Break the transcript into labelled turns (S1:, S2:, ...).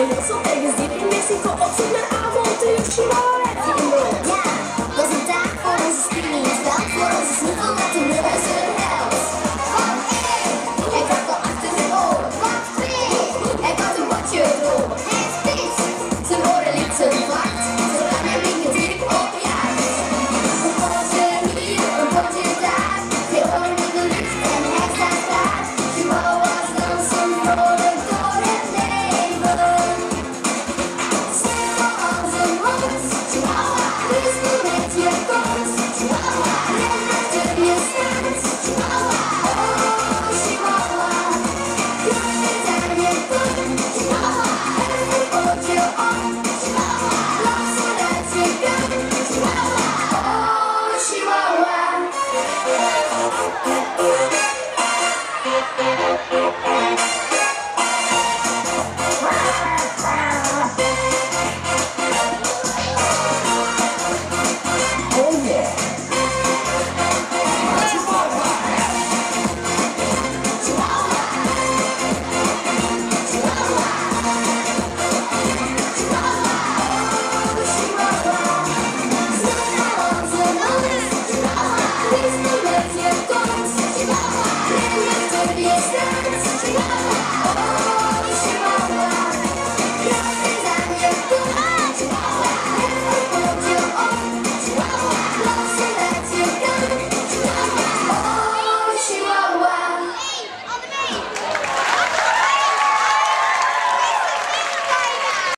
S1: Ja, Oh, Yes, that's